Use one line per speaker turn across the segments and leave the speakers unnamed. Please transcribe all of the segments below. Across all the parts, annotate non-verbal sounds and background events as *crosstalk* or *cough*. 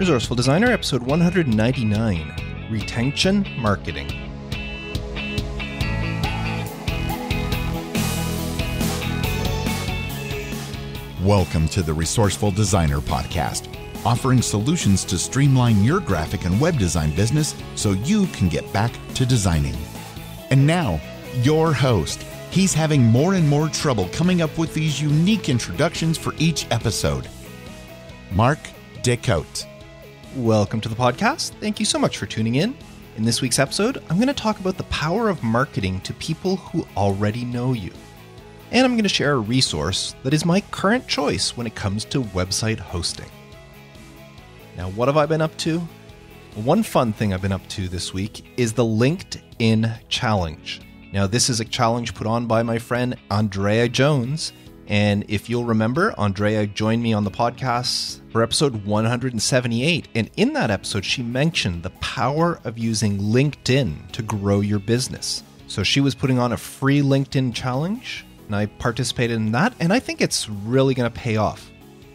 Resourceful Designer, episode 199 Retention Marketing.
Welcome to the Resourceful Designer Podcast, offering solutions to streamline your graphic and web design business so you can get back to designing. And now, your host. He's having more and more trouble coming up with these unique introductions for each episode. Mark Des Cotes.
Welcome to the podcast. Thank you so much for tuning in. In this week's episode, I'm going to talk about the power of marketing to people who already know you. And I'm going to share a resource that is my current choice when it comes to website hosting. Now, what have I been up to? One fun thing I've been up to this week is the LinkedIn Challenge. Now, this is a challenge put on by my friend Andrea Jones. And if you'll remember, Andrea joined me on the podcast for episode 178. And in that episode, she mentioned the power of using LinkedIn to grow your business. So she was putting on a free LinkedIn challenge, and I participated in that. And I think it's really going to pay off.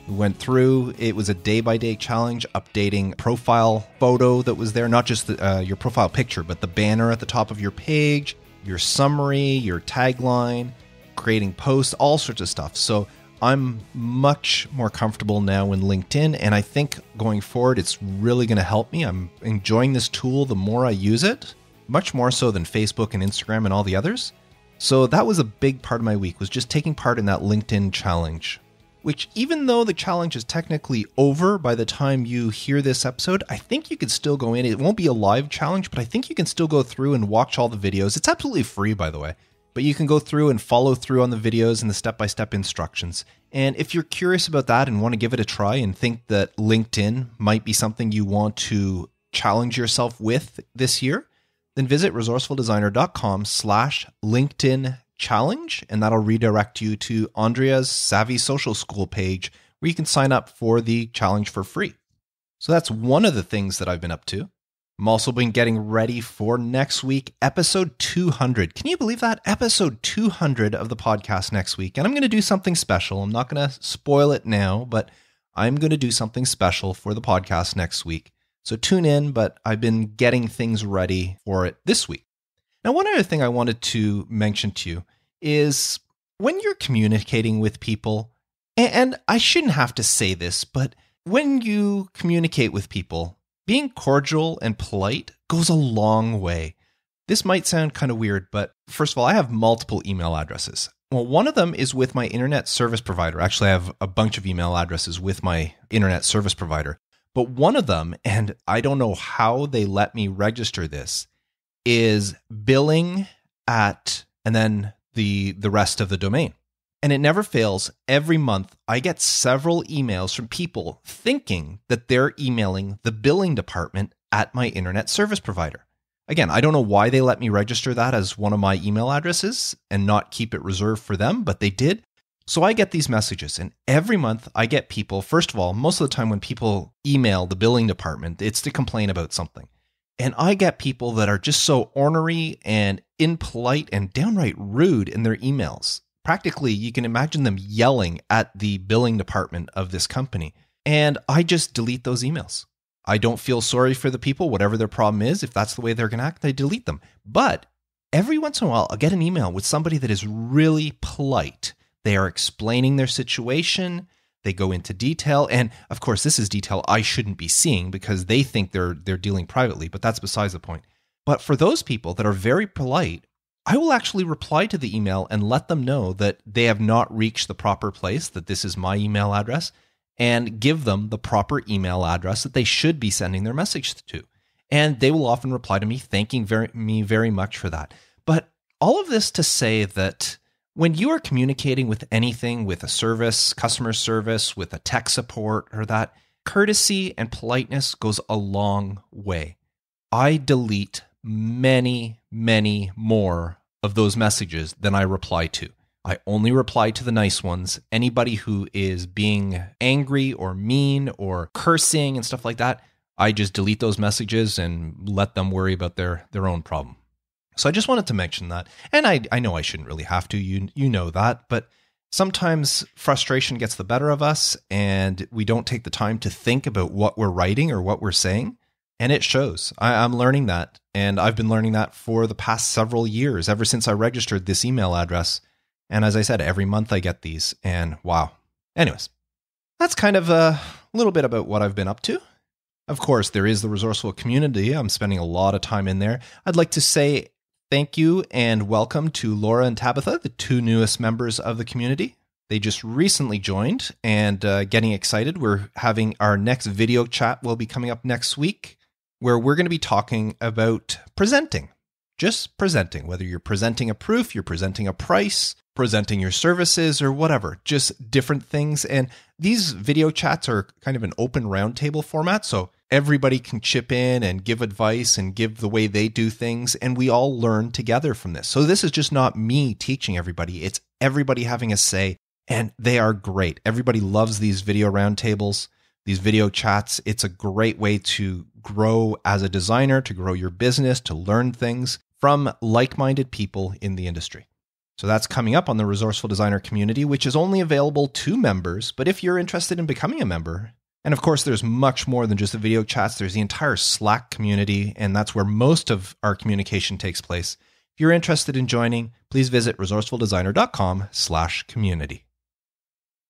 We went through, it was a day by day challenge, updating profile photo that was there, not just the, uh, your profile picture, but the banner at the top of your page, your summary, your tagline, creating posts, all sorts of stuff. So I'm much more comfortable now in LinkedIn. And I think going forward, it's really going to help me. I'm enjoying this tool the more I use it, much more so than Facebook and Instagram and all the others. So that was a big part of my week was just taking part in that LinkedIn challenge. Which, even though the challenge is technically over by the time you hear this episode, I think you can still go in. It won't be a live challenge, but I think you can still go through and watch all the videos. It's absolutely free, by the way but you can go through and follow through on the videos and the step by step instructions. And if you're curious about that and want to give it a try and think that LinkedIn might be something you want to challenge yourself with this year, then visit resourcefuldesigner.com slash LinkedIn challenge, and that'll redirect you to Andrea's Savvy Social School page where you can sign up for the challenge for free. So that's one of the things that I've been up to. I'm also been getting ready for next week, episode 200. Can you believe that? Episode 200 of the podcast next week. And I'm going to do something special. I'm not going to spoil it now, but I'm going to do something special for the podcast next week. So tune in, but I've been getting things ready for it this week. Now, one other thing I wanted to mention to you is when you're communicating with people, and I shouldn't have to say this, but when you communicate with people, being cordial and polite goes a long way. This might sound kind of weird, but first of all, I have multiple email addresses. Well, one of them is with my internet service provider. Actually, I have a bunch of email addresses with my internet service provider. But one of them, and I don't know how they let me register this, is billing at and then the the rest of the domain. And it never fails. Every month, I get several emails from people thinking that they're emailing the billing department at my internet service provider. Again, I don't know why they let me register that as one of my email addresses and not keep it reserved for them, but they did. So I get these messages, and every month I get people. First of all, most of the time when people email the billing department, it's to complain about something. And I get people that are just so ornery and impolite and downright rude in their emails practically you can imagine them yelling at the billing department of this company. And I just delete those emails. I don't feel sorry for the people, whatever their problem is. If that's the way they're going to act, I delete them. But every once in a while, I'll get an email with somebody that is really polite. They are explaining their situation. They go into detail, and of course, this is detail I shouldn't be seeing because they think they're they're dealing privately. But that's besides the point. But for those people that are very polite, I will actually reply to the email and let them know that they have not reached the proper place, that this is my email address, and give them the proper email address that they should be sending their message to. And they will often reply to me thanking very, me very much for that. But all of this to say that when you are communicating with anything, with a service, customer service, with a tech support, or that, courtesy and politeness goes a long way. I delete many, many more of those messages than I reply to. I only reply to the nice ones. Anybody who is being angry or mean or cursing and stuff like that, I just delete those messages and let them worry about their their own problem. So I just wanted to mention that. And I I know I shouldn't really have to. You you know that, but sometimes frustration gets the better of us and we don't take the time to think about what we're writing or what we're saying. And it shows. I, am learning that. And I've been learning that for the past several years, ever since I registered this email address. And as I said, every month I get these. And wow. Anyways, that's kind of a little bit about what I've been up to. Of course, there is the resourceful community. I'm spending a lot of time in there. I'd like to say thank you and welcome to Laura and Tabitha, the two newest members of the community. They just recently joined and uh, getting excited. We're having our next video chat will be coming up next week where we're going to be talking about presenting, just presenting, whether you're presenting a proof, you're presenting a price, presenting your services, or whatever, just different things. And these video chats are kind of an open roundtable format. So everybody can chip in and give advice and give the way they do things. And we all learn together from this. So this is just not me teaching everybody, it's everybody having a say. And they are great. Everybody loves these video roundtables, these video chats. It's a great way to grow as a designer, to grow your business, to learn things from like minded people in the industry. So that's coming up on the Resourceful Designer community, which is only available to members. But if you're interested in becoming a member, and of course, there's much more than just the video chats, there's the entire Slack community, and that's where most of our communication takes place. If you're interested in joining, please visit resourcefuldesigner.com slash community.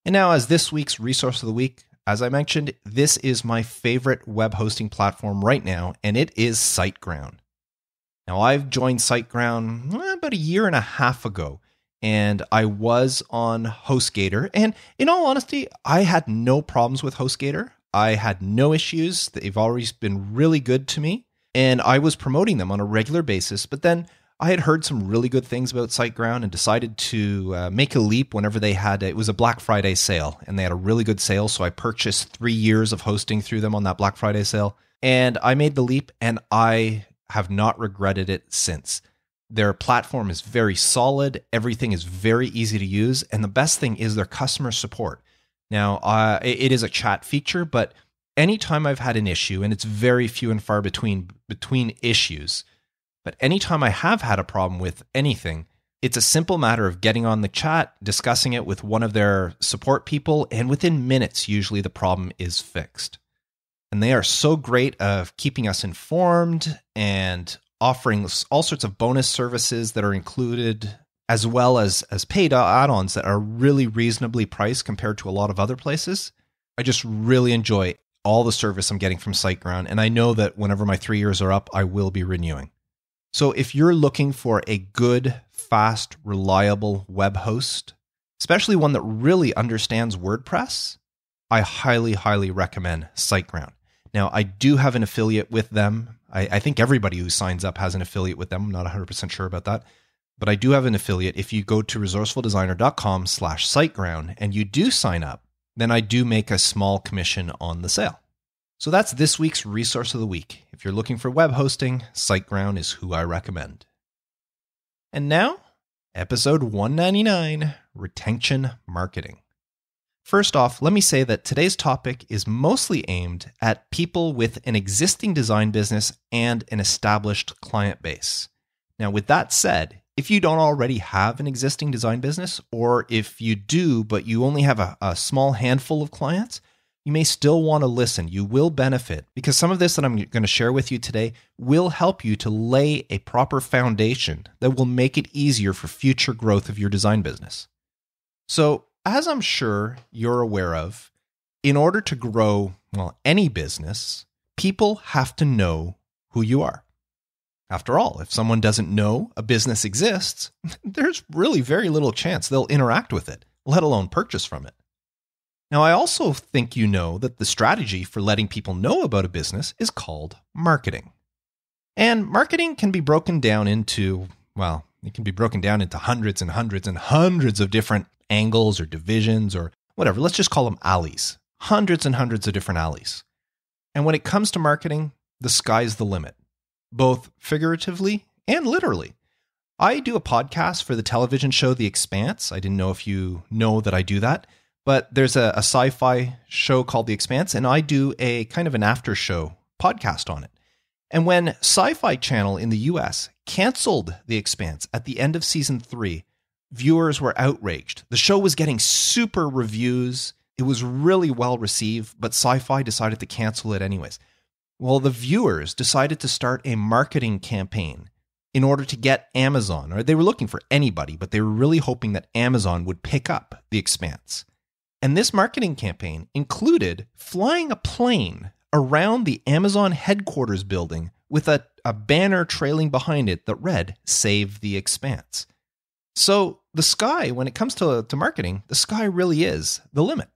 And now, as this week's resource of the week, as I mentioned, this is my favorite web hosting platform right now, and it is SiteGround. Now, I've joined SiteGround eh, about a year and a half ago, and I was on HostGator. And in all honesty, I had no problems with HostGator. I had no issues. They've always been really good to me, and I was promoting them on a regular basis. But then I had heard some really good things about SiteGround and decided to uh, make a leap whenever they had it was a Black Friday sale and they had a really good sale. So I purchased three years of hosting through them on that Black Friday sale, and I made the leap, and I have not regretted it since. Their platform is very solid. Everything is very easy to use. And the best thing is their customer support. Now, uh, it is a chat feature, but anytime I've had an issue, and it's very few and far between between issues, but anytime I have had a problem with anything, it's a simple matter of getting on the chat, discussing it with one of their support people, and within minutes, usually the problem is fixed. And they are so great of keeping us informed and offering all sorts of bonus services that are included as well as as paid add-ons that are really reasonably priced compared to a lot of other places. I just really enjoy all the service I'm getting from SiteGround and I know that whenever my 3 years are up I will be renewing. So if you're looking for a good, fast, reliable web host, especially one that really understands WordPress, I highly highly recommend SiteGround. Now, I do have an affiliate with them. I, I, think everybody who signs up has an affiliate with them. I'm not 100% sure about that. But I do have an affiliate. If you go to resourcefuldesigner.com slash siteground and you do sign up, then I do make a small commission on the sale. So that's this week's resource of the week. If you're looking for web hosting, SiteGround is who I recommend. And now, episode 199 Retention Marketing. First off, let me say that today's topic is mostly aimed at people with an existing design business and an established client base. Now, with that said, if you don't already have an existing design business, or if you do, but you only have a, a small handful of clients, you may still want to listen. You will benefit because some of this that I'm going to share with you today will help you to lay a proper foundation that will make it easier for future growth of your design business. So, as I'm sure you're aware of, in order to grow, well, any business, people have to know who you are. After all, if someone doesn't know a business exists, *laughs* there's really very little chance they'll interact with it, let alone purchase from it. Now, I also think you know that the strategy for letting people know about a business is called marketing. And marketing can be broken down into, well, it can be broken down into hundreds and hundreds and hundreds of different angles or divisions or whatever. Let's just call them alleys. Hundreds and hundreds of different alleys. And when it comes to marketing, the sky's the limit, both figuratively and literally. I do a podcast for the television show The Expanse. I didn't know if you know that I do that, but there's a, a sci fi show called The Expanse, and I do a kind of an after show podcast on it. And when Syfy Channel in the US canceled The Expanse at the end of season three, viewers were outraged. The show was getting super reviews. It was really well received, but Syfy decided to cancel it anyways. Well, the viewers decided to start a marketing campaign in order to get Amazon, or they were looking for anybody, but they were really hoping that Amazon would pick up The Expanse. And this marketing campaign included flying a plane around the Amazon headquarters building with a, a banner trailing behind it that read, Save the Expanse. So the sky, when it comes to, to marketing, the sky really is the limit.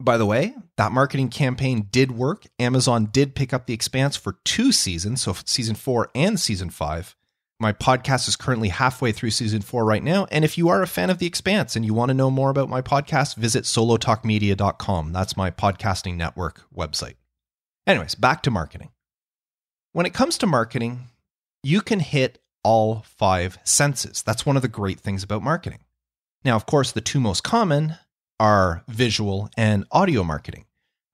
By the way, that marketing campaign did work. Amazon did pick up The Expanse for two seasons, so season four and season five. My podcast is currently halfway through season four right now. And if you are a fan of The Expanse and you want to know more about my podcast, visit solotalkmedia.com. That's my podcasting network website. Anyways, back to marketing. When it comes to marketing, you can hit all five senses. That's one of the great things about marketing. Now, of course, the two most common are visual and audio marketing.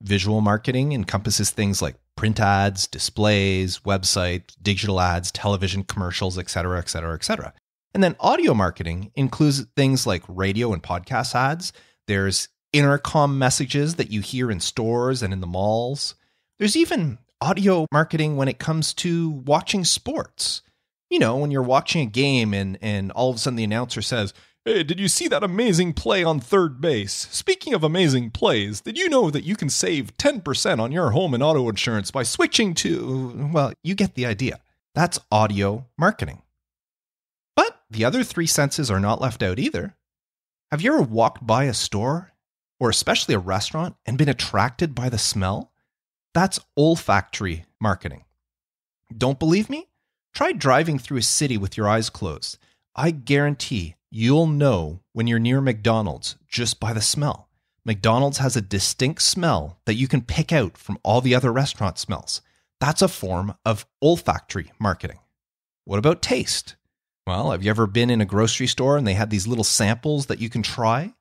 Visual marketing encompasses things like print ads, displays, websites, digital ads, television commercials, etc., etc., etc. And then audio marketing includes things like radio and podcast ads. There's intercom messages that you hear in stores and in the malls. There's even audio marketing when it comes to watching sports. You know, when you're watching a game and and all of a sudden the announcer says, Hey, did you see that amazing play on third base? Speaking of amazing plays, did you know that you can save 10% on your home and auto insurance by switching to. Well, you get the idea. That's audio marketing. But the other three senses are not left out either. Have you ever walked by a store, or especially a restaurant, and been attracted by the smell? That's olfactory marketing. Don't believe me? Try driving through a city with your eyes closed. I guarantee You'll know when you're near McDonald's just by the smell. McDonald's has a distinct smell that you can pick out from all the other restaurant smells. That's a form of olfactory marketing. What about taste? Well, have you ever been in a grocery store and they had these little samples that you can try?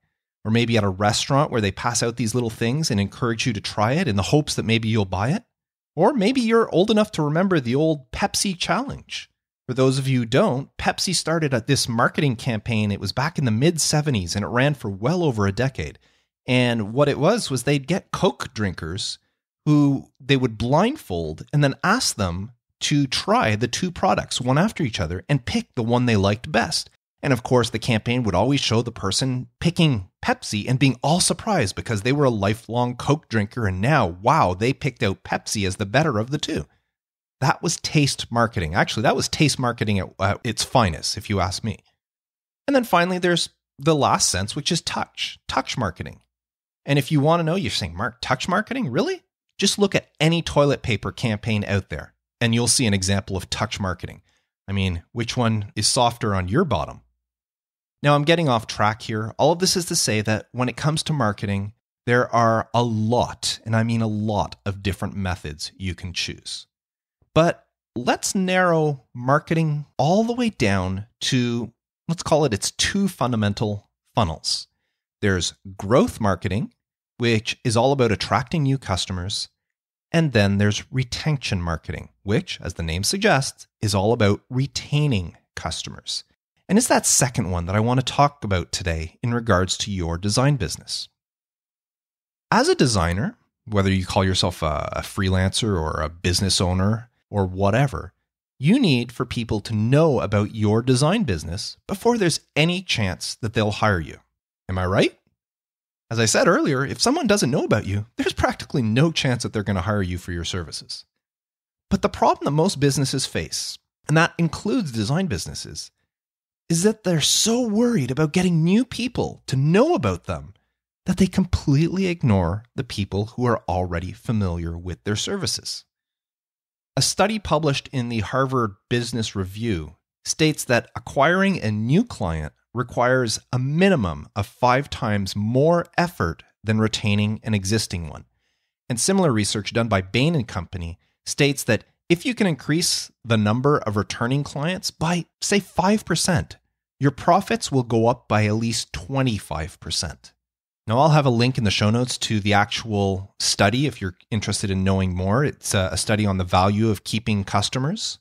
Or maybe at a restaurant where they pass out these little things and encourage you to try it in the hopes that maybe you'll buy it? Or maybe you're old enough to remember the old Pepsi challenge. For those of you who don't, Pepsi started at this marketing campaign. It was back in the mid 70s and it ran for well over a decade. And what it was was they'd get Coke drinkers who they would blindfold and then ask them to try the two products one after each other and pick the one they liked best. And of course, the campaign would always show the person picking Pepsi and being all surprised because they were a lifelong Coke drinker. And now, wow, they picked out Pepsi as the better of the two. That was taste marketing. Actually, that was taste marketing at, its finest, if you ask me. And then finally, there's the last sense, which is touch, touch marketing. And if you want to know, you're saying, Mark, touch marketing? Really? Just look at any toilet paper campaign out there and you'll see an example of touch marketing. I mean, which one is softer on your bottom? Now, I'm getting off track here. All of this is to say that when it comes to marketing, there are a lot, and I mean a lot, of different methods you can choose. But let's narrow marketing all the way down to, let's call it its two fundamental funnels. There's growth marketing, which is all about attracting new customers. And then there's retention marketing, which, as the name suggests, is all about retaining customers. And it's that second one that I want to talk about today in regards to your design business. As a designer, whether you call yourself a, freelancer or a business owner, or whatever, you need for people to know about your design business before there's any chance that they'll hire you. Am I right? As I said earlier, if someone doesn't know about you, there's practically no chance that they're going to hire you for your services. But the problem that most businesses face, and that includes design businesses, is that they're so worried about getting new people to know about them that they completely ignore the people who are already familiar with their services. A study published in the Harvard Business Review states that acquiring a new client requires a minimum of five times more effort than retaining an existing one. And similar research done by Bain and Company states that if you can increase the number of returning clients by, say, 5%, your profits will go up by at least 25%. Now, I'll have a link in the show notes to the actual study if you're interested in knowing more. It's a study on the value of keeping customers.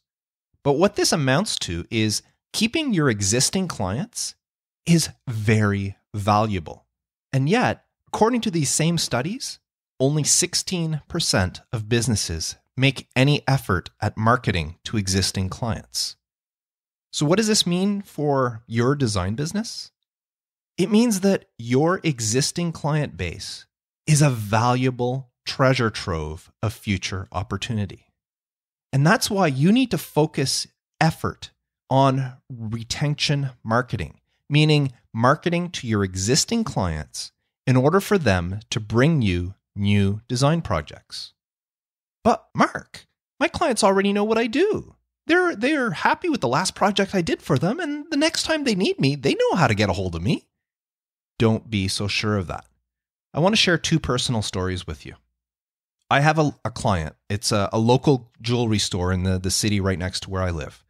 But what this amounts to is keeping your existing clients is very valuable. And yet, according to these same studies, only 16% of businesses make any effort at marketing to existing clients. So, what does this mean for your design business? It means that your existing client base is a valuable treasure trove of future opportunity. And that's why you need to focus effort on retention marketing, meaning marketing to your existing clients in order for them to bring you new design projects. But Mark, my clients already know what I do. They're they're happy with the last project I did for them and the next time they need me, they know how to get a hold of me. Don't be so sure of that. I want to share two personal stories with you. I have a, a client. It's a, a local jewelry store in the, the city right next to where I live.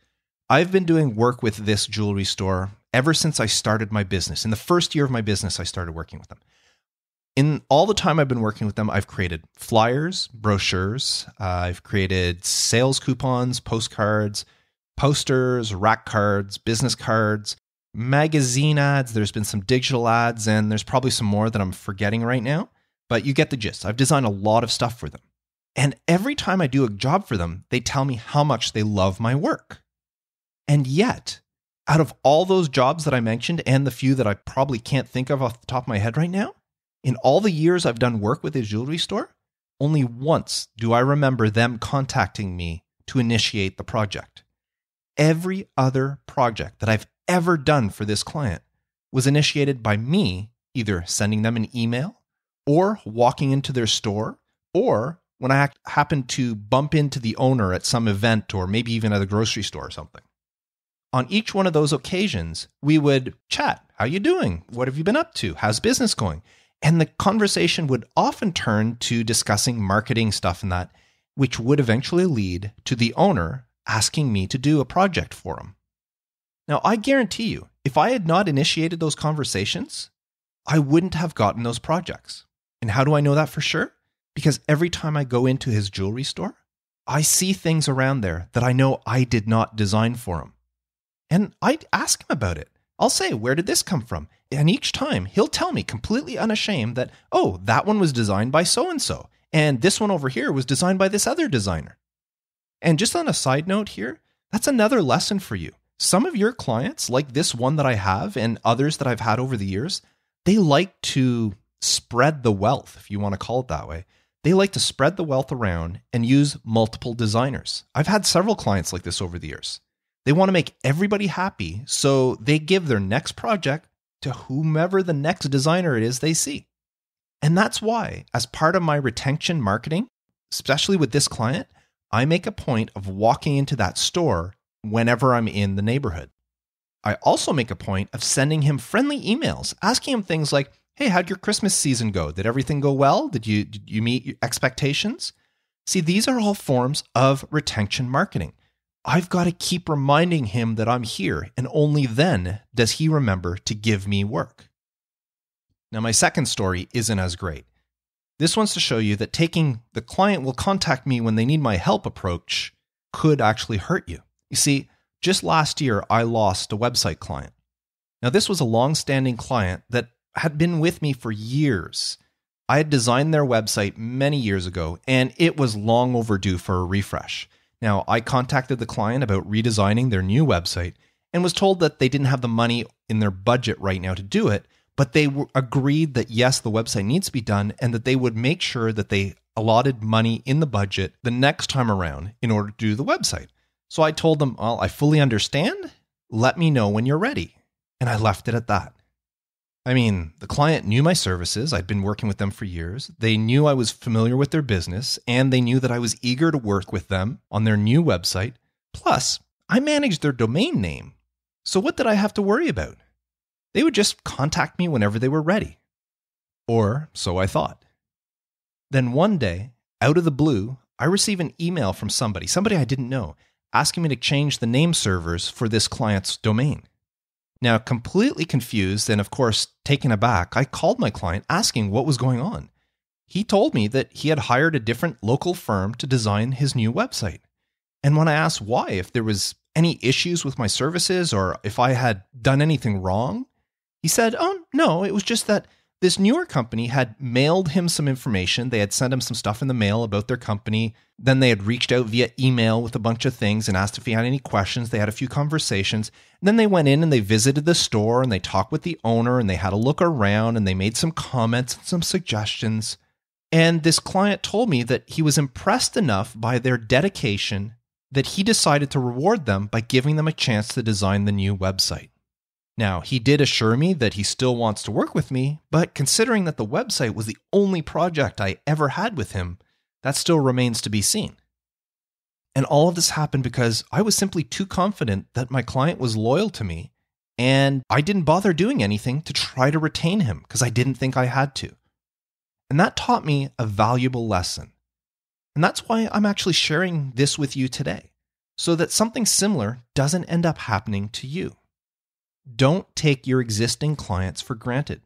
I've been doing work with this jewelry store ever since I started my business. In the first year of my business, I started working with them. In all the time I've been working with them, I've created flyers, brochures, uh, I've created sales coupons, postcards, posters, rack cards, business cards, magazine ads. There's been some digital ads, and there's probably some more that I'm forgetting right now, but you get the gist. I've designed a lot of stuff for them. And every time I do a job for them, they tell me how much they love my work. And yet, out of all those jobs that I mentioned and the few that I probably can't think of off the top of my head right now, in all the years I've done work with a jewelry store, only once do I remember them contacting me to initiate the project. Every other project that I've ever done for this client was initiated by me either sending them an email or walking into their store or when I happened to bump into the owner at some event or maybe even at a grocery store or something on each one of those occasions, we would chat. How you doing? What have you been up to? How's business going? And the conversation would often turn to discussing marketing stuff and that, which would eventually lead to the owner asking me to do a project for him. Now, I guarantee you, if I had not initiated those conversations, I wouldn't have gotten those projects. And how do I know that for sure? Because every time I go into his jewelry store, I see things around there that I know I did not design for him. And I'd ask him about it. I'll say, Where did this come from? And each time he'll tell me completely unashamed that, Oh, that one was designed by so and so. And this one over here was designed by this other designer. And just on a side note here, that's another lesson for you. Some of your clients, like this one that I have and others that I've had over the years, they like to spread the wealth, if you want to call it that way. They like to spread the wealth around and use multiple designers. I've had several clients like this over the years. They want to make everybody happy, so they give their next project to whomever the next designer it is they see. And that's why, as part of my retention marketing, especially with this client, I make a point of walking into that store whenever I'm in the neighborhood. I also make a point of sending him friendly emails, asking him things like, "Hey, how'd your Christmas season go? Did everything go well? Did you did you meet your expectations?" See, these are all forms of retention marketing. I've got to keep reminding him that I'm here, and only then does he remember to give me work. Now, my second story isn't as great. This one's to show you that taking the client will contact me when they need my help approach could actually hurt you. You see, just last year, I lost a website client. Now, this was a long standing client that had been with me for years. I had designed their website many years ago, and it was long overdue for a refresh. Now, I contacted the client about redesigning their new website and was told that they didn't have the money in their budget right now to do it, but they agreed that yes, the website needs to be done and that they would make sure that they allotted money in the budget the next time around in order to do the website. So I told them, Well, I fully understand. Let me know when you're ready. And I left it at that. I mean, the client knew my services. I'd been working with them for years. They knew I was familiar with their business, and they knew that I was eager to work with them on their new website. Plus, I managed their domain name. So what did I have to worry about? They would just contact me whenever they were ready. Or so I thought. Then one day, out of the blue, I receive an email from somebody, somebody I didn't know, asking me to change the name servers for this client's domain. Now, completely confused and, of course, taken aback, I called my client asking what was going on. He told me that he had hired a different local firm to design his new website. And when I asked why, if there was any issues with my services or if I had done anything wrong, He said, Oh, no, it was just that this newer company had mailed him some information. They had sent him some stuff in the mail about their company. Then they had reached out via email with a bunch of things and asked if he had any questions. They had a few conversations. And then they went in and they visited the store and they talked with the owner and they had a look around and they made some comments and some suggestions. And this client told me that he was impressed enough by their dedication that he decided to reward them by giving them a chance to design the new website. Now, he did assure me that he still wants to work with me, but considering that the website was the only project I ever had with him, that still remains to be seen. And all of this happened because I was simply too confident that my client was loyal to me, and I didn't bother doing anything to try to retain him because I didn't think I had to. And that taught me a valuable lesson. And that's why I'm actually sharing this with you today, so that something similar doesn't end up happening to you. Don't take your existing clients for granted.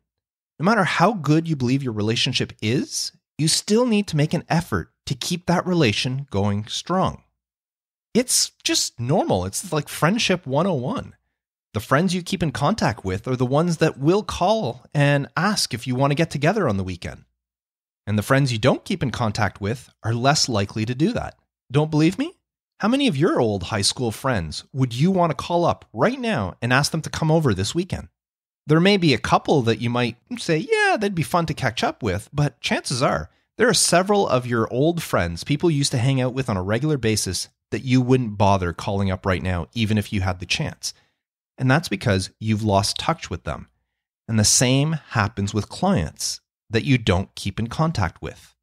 No matter how good you believe your relationship is, you still need to make an effort to keep that relation going strong. It's just normal. It's like friendship 101. The friends you keep in contact with are the ones that will call and ask if you want to get together on the weekend. And the friends you don't keep in contact with are less likely to do that. Don't believe me? How many of your old high school friends would you want to call up right now and ask them to come over this weekend? There may be a couple that you might say, yeah, they'd be fun to catch up with, but chances are there are several of your old friends, people you used to hang out with on a regular basis, that you wouldn't bother calling up right now, even if you had the chance. And that's because you've lost touch with them. And the same happens with clients that you don't keep in contact with.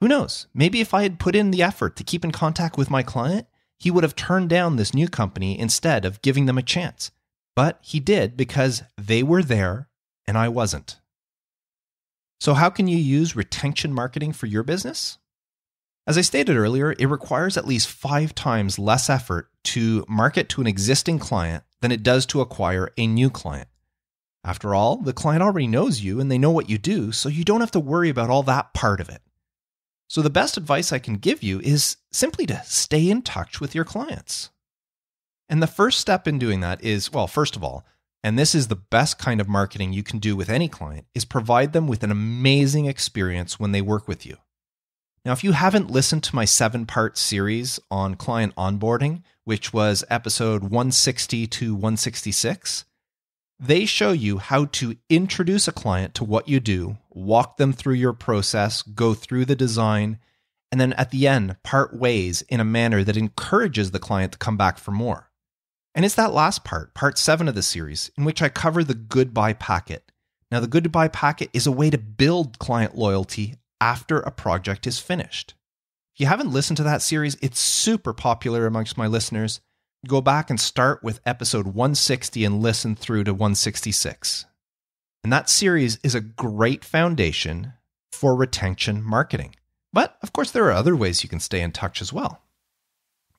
Who knows? Maybe if I had put in the effort to keep in contact with my client, he would have turned down this new company instead of giving them a chance. But he did because they were there and I wasn't. So, how can you use retention marketing for your business? As I stated earlier, it requires at least five times less effort to market to an existing client than it does to acquire a new client. After all, the client already knows you and they know what you do, so you don't have to worry about all that part of it. So, the best advice I can give you is simply to stay in touch with your clients. And the first step in doing that is well, first of all, and this is the best kind of marketing you can do with any client, is provide them with an amazing experience when they work with you. Now, if you haven't listened to my seven part series on client onboarding, which was episode 160 to 166, they show you how to introduce a client to what you do, walk them through your process, go through the design, and then at the end, part ways in a manner that encourages the client to come back for more. And it's that last part, part seven of the series, in which I cover the goodbye packet. Now, the goodbye packet is a way to build client loyalty after a project is finished. If you haven't listened to that series, it's super popular amongst my listeners go back and start with episode 160 and listen through to 166. And that series is a great foundation for retention marketing. But of course, there are other ways you can stay in touch as well.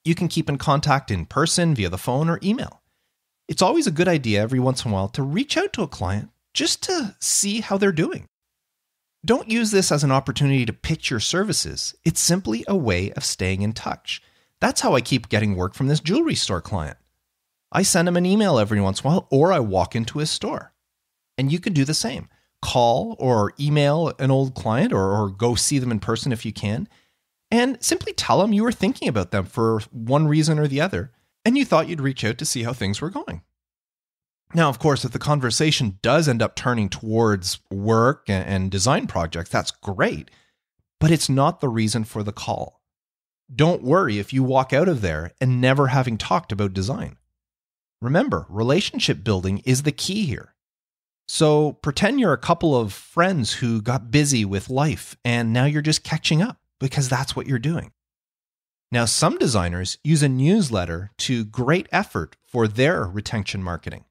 You can keep in contact in person, via the phone, or email. It's always a good idea every once in a while to reach out to a client just to see how they're doing. Don't use this as an opportunity to pitch your services. It's simply a way of staying in touch. That's how I keep getting work from this jewelry store client. I send him an email every once in a while, or I walk into his store. And you can do the same. Call or email an old client or, or go see them in person if you can, and simply tell them you were thinking about them for one reason or the other, and you thought you'd reach out to see how things were going. Now, of course, if the conversation does end up turning towards work and design projects, that's great, but it's not the reason for the call. Don't worry if you walk out of there and never having talked about design. Remember, relationship building is the key here. So pretend you're a couple of friends who got busy with life and now you're just catching up because that's what you're doing. Now, some designers use a newsletter to great effort for their retention marketing.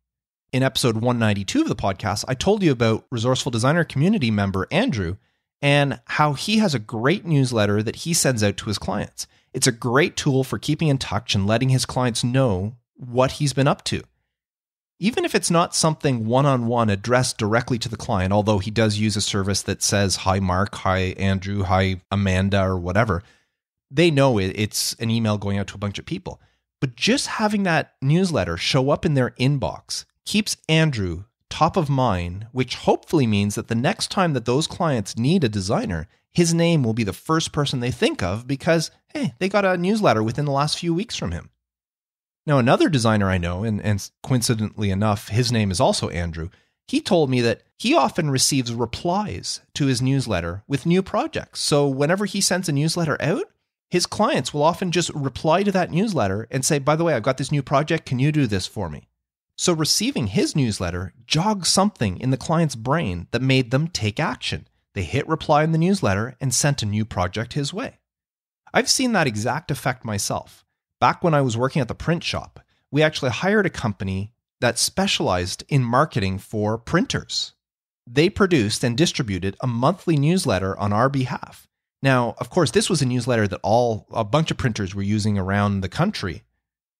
In episode 192 of the podcast, I told you about resourceful designer community member Andrew and how he has a great newsletter that he sends out to his clients. It's a great tool for keeping in touch and letting his clients know what he's been up to. Even if it's not something one on one addressed directly to the client, although he does use a service that says, Hi, Mark, hi, Andrew, hi, Amanda, or whatever, they know it's an email going out to a bunch of people. But just having that newsletter show up in their inbox keeps Andrew top of mind, which hopefully means that the next time that those clients need a designer, his name will be the first person they think of because, hey, they got a newsletter within the last few weeks from him. Now, another designer I know, and, and coincidentally enough, his name is also Andrew, he told me that he often receives replies to his newsletter with new projects. So whenever he sends a newsletter out, his clients will often just reply to that newsletter and say, by the way, I've got this new project. Can you do this for me? So receiving his newsletter jogged something in the client's brain that made them take action. They hit reply in the newsletter and sent a new project his way. I've seen that exact effect myself. Back when I was working at the print shop, we actually hired a company that specialized in marketing for printers. They produced and distributed a monthly newsletter on our behalf. Now, of course, this was a newsletter that all a bunch of printers were using around the country,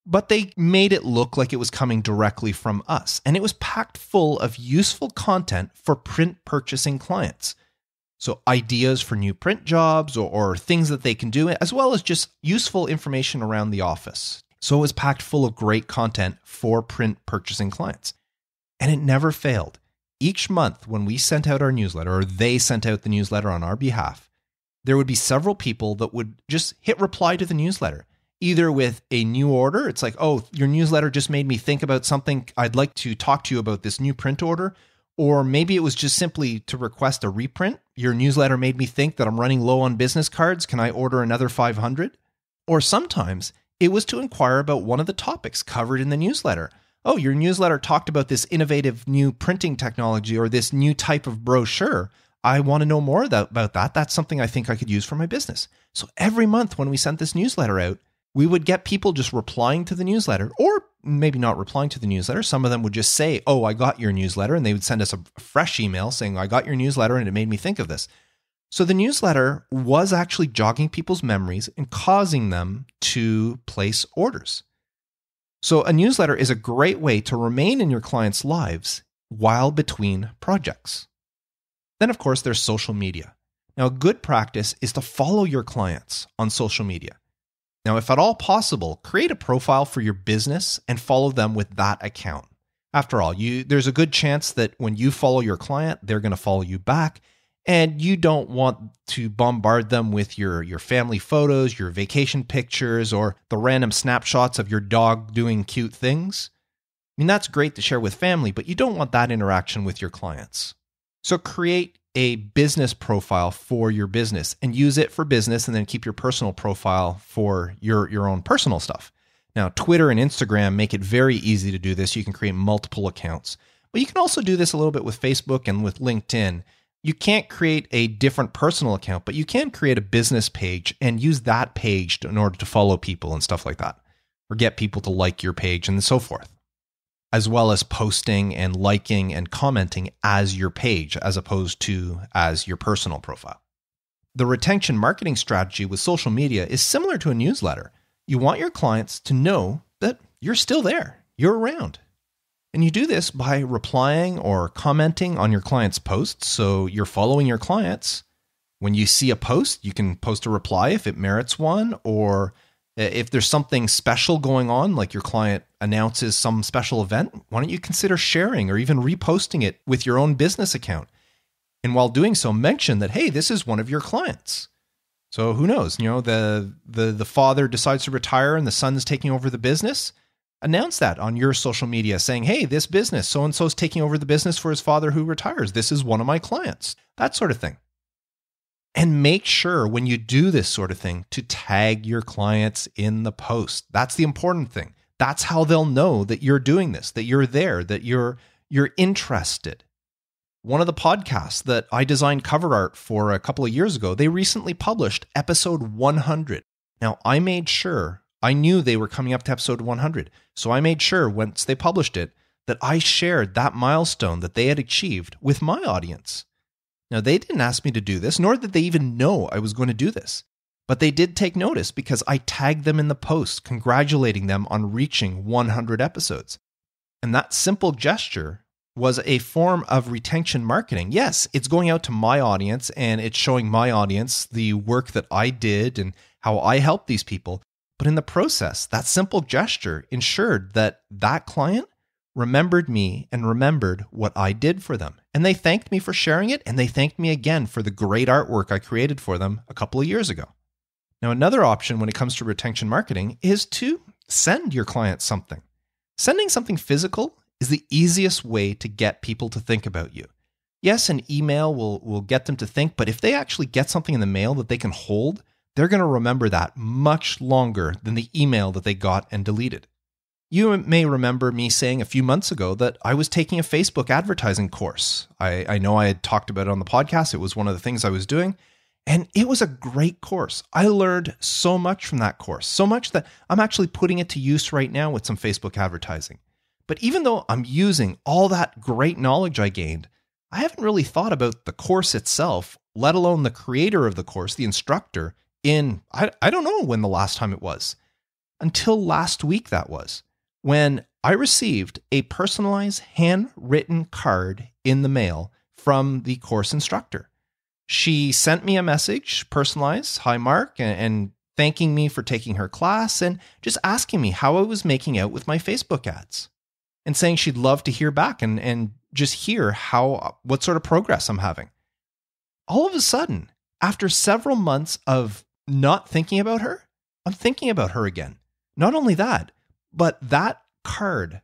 but they made it look like it was coming directly from us, and it was packed full of useful content for print purchasing clients. So, ideas for new print jobs or, or, things that they can do, as well as just useful information around the office. So, it was packed full of great content for print purchasing clients. And it never failed. Each month, when we sent out our newsletter, or they sent out the newsletter on our behalf, there would be several people that would just hit reply to the newsletter, either with a new order. It's like, oh, your newsletter just made me think about something. I'd like to talk to you about this new print order. Or maybe it was just simply to request a reprint. Your newsletter made me think that I'm running low on business cards. Can I order another 500? Or sometimes it was to inquire about one of the topics covered in the newsletter. Oh, your newsletter talked about this innovative new printing technology or this new type of brochure. I want to know more about that. That's something I think I could use for my business. So every month when we sent this newsletter out, we would get people just replying to the newsletter or maybe not replying to the newsletter. Some of them would just say, Oh, I got your newsletter. And they would send us a fresh email saying, I got your newsletter and it made me think of this. So the newsletter was actually jogging people's memories and causing them to place orders. So a newsletter is a great way to remain in your clients' lives while between projects. Then, of course, there's social media. Now, a good practice is to follow your clients on social media. Now, if at all possible, create a profile for your business and follow them with that account. After all, you, there's a good chance that when you follow your client, they're going to follow you back. And you don't want to bombard them with your, your family photos, your vacation pictures, or the random snapshots of your dog doing cute things. I mean, that's great to share with family, but you don't want that interaction with your clients. So create a business profile for your business and use it for business and then keep your personal profile for your your own personal stuff. Now, Twitter and Instagram make it very easy to do this. You can create multiple accounts. But you can also do this a little bit with Facebook and with LinkedIn. You can't create a different personal account, but you can create a business page and use that page in order to follow people and stuff like that, or get people to like your page and so forth as well as posting and liking and commenting as your page as opposed to as your personal profile. The retention marketing strategy with social media is similar to a newsletter. You want your clients to know that you're still there, you're around. And you do this by replying or commenting on your clients' posts. So you're following your clients. When you see a post, you can post a reply if it merits one, or Uh, if there's something special going on, like your client announces some special event, why don't you consider sharing or even reposting it with your own business account? And while doing so, mention that, hey, this is one of your clients. So who knows? You know, the the the father decides to retire and the son's taking over the business. Announce that on your social media saying, hey, this business, so and so is taking over the business for his father who retires. This is one of my clients. That sort of thing. And make sure when you do this sort of thing to tag your clients in the post. That's the important thing. That's how they'll know that you're doing this, that you're there, that you're you're interested. One of the podcasts that I designed cover art for a couple of years ago, they recently published episode 100. Now, I made sure I knew they were coming up to episode 100. So I made sure once they published it that I shared that milestone that they had achieved with my audience. Now, they didn't ask me to do this, nor did they even know I was going to do this. But they did take notice because I tagged them in the post, congratulating them on reaching 100 episodes. And that simple gesture was a form of retention marketing. Yes, it's going out to my audience and it's showing my audience the work that I did and how I helped these people. But in the process, that simple gesture ensured that that client remembered me and remembered what I did for them. And they thanked me for sharing it, and they thanked me again for the great artwork I created for them a couple of years ago. Now, another option when it comes to retention marketing is to send your clients something. Sending something physical is the easiest way to get people to think about you. Yes, an email will, will get them to think, but if they actually get something in the mail that they can hold, they're going to remember that much longer than the email that they got and deleted. You may remember me saying a few months ago that I was taking a Facebook advertising course. I, I, know I had talked about it on the podcast. It was one of the things I was doing, and it was a great course. I learned so much from that course, so much that I'm actually putting it to use right now with some Facebook advertising. But even though I'm using all that great knowledge I gained, I haven't really thought about the course itself, let alone the creator of the course, the instructor, in I, I don't know when the last time it was. Until last week, that was when I received a personalized handwritten card in the mail from the course instructor. She sent me a message, personalized, hi, Mark, and, thanking me for taking her class and just asking me how I was making out with my Facebook ads and saying she'd love to hear back and, and just hear how what sort of progress I'm having. All of a sudden, after several months of not thinking about her, I'm thinking about her again. Not only that, but that card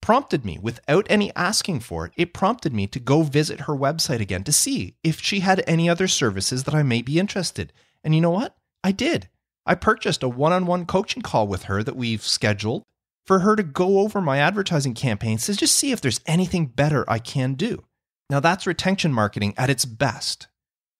prompted me without any asking for it. It prompted me to go visit her website again to see if she had any other services that I may be interested. And you know what? I did. I purchased a one on one coaching call with her that we've scheduled for her to go over my advertising campaigns to just see if there's anything better I can do. Now, that's retention marketing at its best.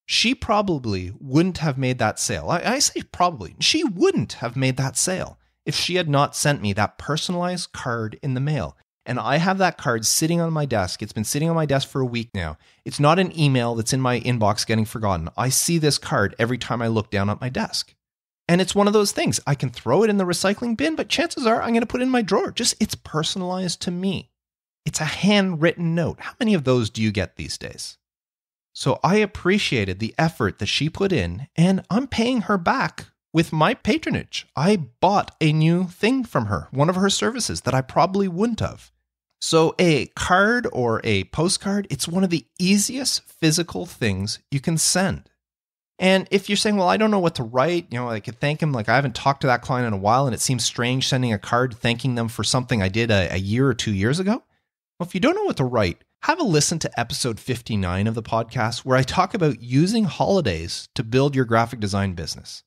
She probably wouldn't have made that sale. I, I say probably. She wouldn't have made that sale if she had not sent me that personalized card in the mail. And I have that card sitting on my desk. It's been sitting on my desk for a week now. It's not an email that's in my inbox getting forgotten. I see this card every time I look down at my desk. And it's one of those things. I can throw it in the recycling bin, but chances are I'm going to put it in my drawer. Just it's personalized to me. It's a handwritten note. How many of those do you get these days? So I appreciated the effort that she put in, and I'm paying her back with my patronage. I bought a new thing from her, one of her services that I probably wouldn't have. So, a card or a postcard, it's one of the easiest physical things you can send. And if you're saying, well, I don't know what to write, you know, I could thank him. Like, I haven't talked to that client in a while, and it seems strange sending a card thanking them for something I did a, a year or two years ago. Well, if you don't know what to write, have a listen to episode 59 of the podcast where I talk about using holidays to build your graphic design business.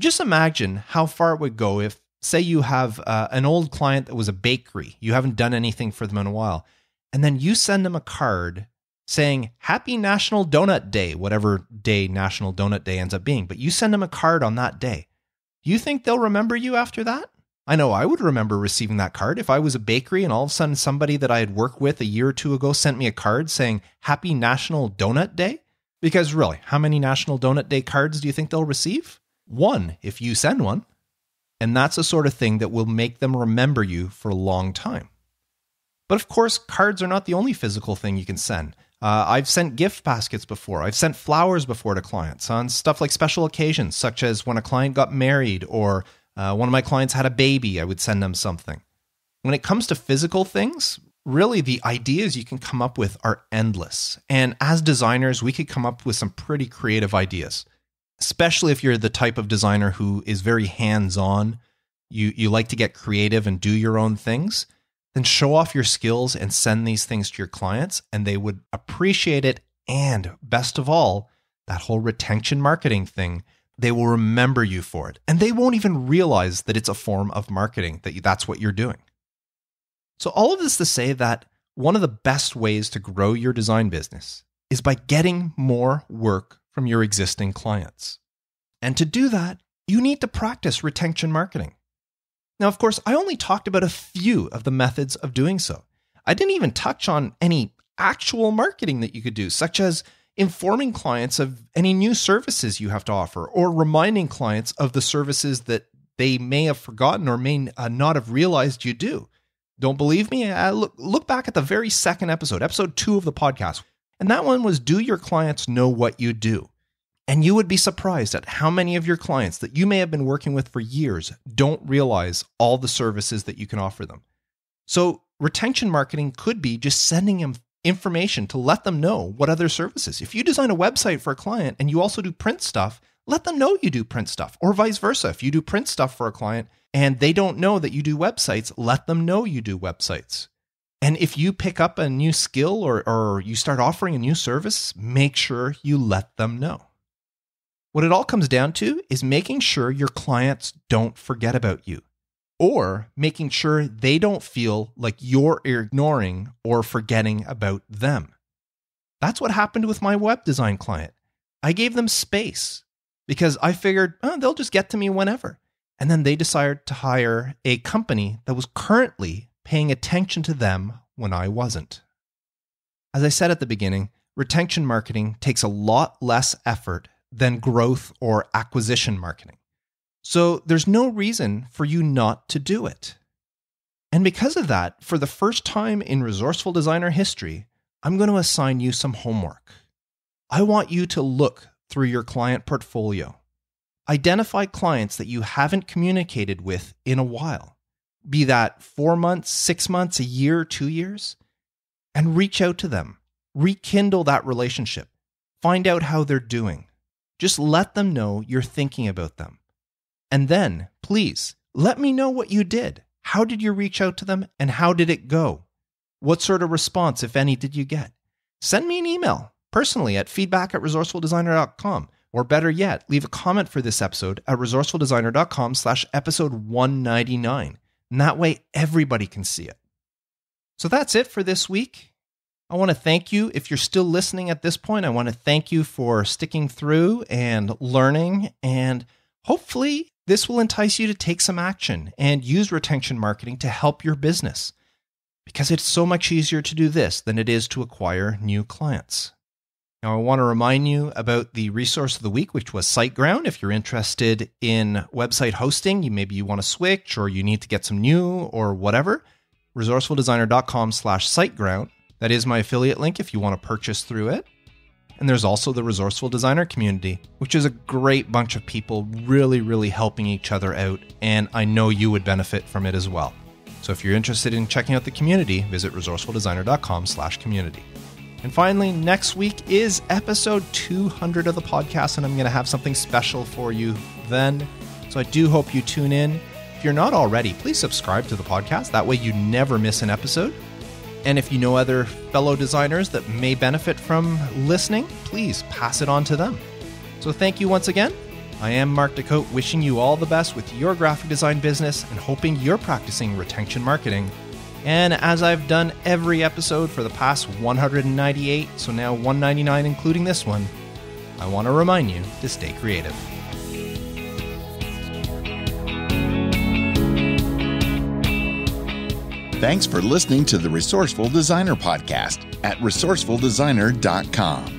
Just imagine how far it would go if, say, you have uh, an old client that was a bakery, you haven't done anything for them in a while, and then you send them a card saying Happy National Donut Day, whatever day National Donut Day ends up being, but you send them a card on that day. You think they'll remember you after that? I know I would remember receiving that card if I was a bakery and all of a sudden somebody that I had worked with a year or two ago sent me a card saying Happy National Donut Day. Because really, how many National Donut Day cards do you think they'll receive? One if you send one. And that's the sort of thing that will make them remember you for a long time. But of course, cards are not the only physical thing you can send. Uh, I've sent gift baskets before. I've sent flowers before to clients on stuff like special occasions, such as when a client got married or uh, one of my clients had a baby, I would send them something. When it comes to physical things, really the ideas you can come up with are endless. And as designers, we could come up with some pretty creative ideas especially if you're the type of designer who is very hands-on, you you like to get creative and do your own things, then show off your skills and send these things to your clients and they would appreciate it and best of all, that whole retention marketing thing, they will remember you for it and they won't even realize that it's a form of marketing that you, that's what you're doing. So all of this to say that one of the best ways to grow your design business is by getting more work from your existing clients. And to do that, you need to practice retention marketing. Now, of course, I only talked about a few of the methods of doing so. I didn't even touch on any actual marketing that you could do, such as informing clients of any new services you have to offer or reminding clients of the services that they may have forgotten or may uh, not have realized you do. Don't believe me? Uh, look, look back at the very second episode, episode two of the podcast. And that one was Do your clients know what you do? And you would be surprised at how many of your clients that you may have been working with for years don't realize all the services that you can offer them. So retention marketing could be just sending them information to let them know what other services. If you design a website for a client and you also do print stuff, let them know you do print stuff, or vice versa. If you do print stuff for a client and they don't know that you do websites, let them know you do websites. And if you pick up a new skill or, or you start offering a new service, make sure you let them know. What it all comes down to is making sure your clients don't forget about you or making sure they don't feel like you're ignoring or forgetting about them. That's what happened with my web design client. I gave them space because I figured oh, they'll just get to me whenever. And then they decided to hire a company that was currently paying attention to them when I wasn't. As I said at the beginning, retention marketing takes a lot less effort than growth or acquisition marketing. So there's no reason for you not to do it. And because of that, for the first time in Resourceful Designer history, I'm going to assign you some homework. I want you to look through your client portfolio. Identify clients that you haven't communicated with in a while, be that four months, six months, a year, two years, and reach out to them. Rekindle that relationship. Find out how they're doing. Just let them know you're thinking about them. And then, please, let me know what you did. How did you reach out to them and how did it go? What sort of response, if any, did you get? Send me an email personally at feedback at resourcefuldesigner.com. Or better yet, leave a comment for this episode at resourcefuldesigner.com slash episode 199. And that way everybody can see it. So that's it for this week. I want to thank you. If you're still listening at this point, I want to thank you for sticking through and learning. And hopefully, this will entice you to take some action and use retention marketing to help your business because it's so much easier to do this than it is to acquire new clients. Now, I want to remind you about the resource of the week, which was SiteGround. If you're interested in website hosting, you maybe you want to switch or you need to get some new or whatever, resourcefuldesigner.com slash SiteGround that is my affiliate link if you want to purchase through it. And there's also the Resourceful Designer community, which is a great bunch of people really, really helping each other out. And I know you would benefit from it as well. So if you're interested in checking out the community, visit resourcefuldesigner.com slash community. And finally, next week is episode 200 of the podcast, and I'm going to have something special for you then. So I do hope you tune in. If you're not already, please subscribe to the podcast. That way you never miss an episode. And if you know other fellow designers that may benefit from listening, please pass it on to them. So thank you once again. I am Mark Des Cotes, wishing you all the best with your graphic design business and hoping you're practicing retention marketing. And as I've done every episode for the past 198, so now 199 including this one, I want to remind you to stay creative.
Thanks for listening to the Resourceful Designer Podcast at resourcefuldesigner.com.